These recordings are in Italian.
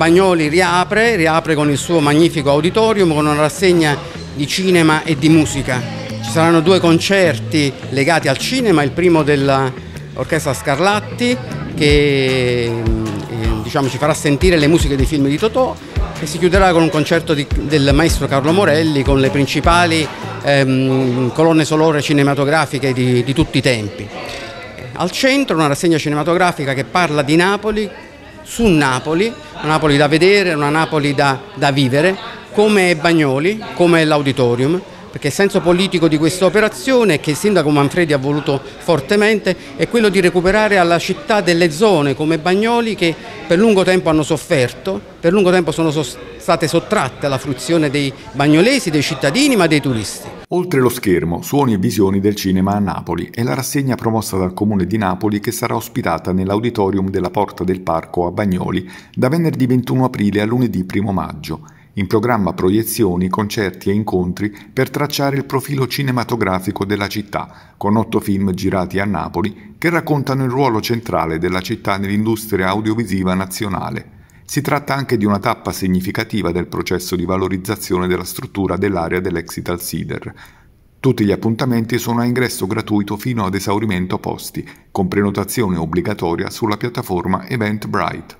Bagnoli riapre, riapre con il suo magnifico auditorium con una rassegna di cinema e di musica. Ci saranno due concerti legati al cinema, il primo dell'Orchestra Scarlatti che eh, diciamo, ci farà sentire le musiche dei film di Totò e si chiuderà con un concerto di, del maestro Carlo Morelli con le principali ehm, colonne sonore cinematografiche di, di tutti i tempi. Al centro una rassegna cinematografica che parla di Napoli, su Napoli, una Napoli da vedere, una Napoli da, da vivere, come Bagnoli, come l'Auditorium, perché il senso politico di questa operazione, che il sindaco Manfredi ha voluto fortemente, è quello di recuperare alla città delle zone come Bagnoli che per lungo tempo hanno sofferto, per lungo tempo sono state sottratte alla fruizione dei bagnolesi, dei cittadini ma dei turisti. Oltre lo schermo, suoni e visioni del cinema a Napoli e la rassegna promossa dal Comune di Napoli che sarà ospitata nell'auditorium della Porta del Parco a Bagnoli da venerdì 21 aprile a lunedì 1 maggio. In programma proiezioni, concerti e incontri per tracciare il profilo cinematografico della città, con otto film girati a Napoli che raccontano il ruolo centrale della città nell'industria audiovisiva nazionale. Si tratta anche di una tappa significativa del processo di valorizzazione della struttura dell'area dell'Exital Cider. Tutti gli appuntamenti sono a ingresso gratuito fino ad esaurimento posti, con prenotazione obbligatoria sulla piattaforma Eventbrite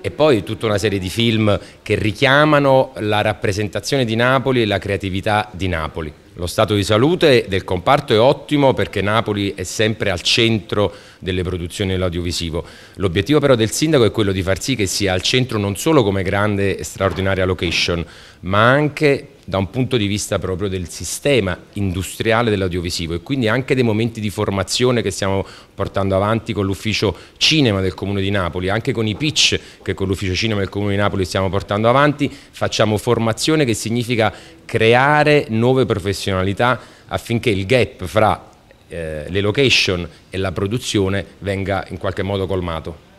e poi tutta una serie di film che richiamano la rappresentazione di Napoli e la creatività di Napoli. Lo stato di salute del comparto è ottimo perché Napoli è sempre al centro delle produzioni dell'audiovisivo. L'obiettivo però del sindaco è quello di far sì che sia al centro non solo come grande e straordinaria location, ma anche da un punto di vista proprio del sistema industriale dell'audiovisivo e quindi anche dei momenti di formazione che stiamo portando avanti con l'ufficio cinema del Comune di Napoli, anche con i pitch che con l'ufficio cinema del Comune di Napoli stiamo portando avanti, facciamo formazione che significa creare nuove professionalità affinché il gap fra eh, le location e la produzione venga in qualche modo colmato.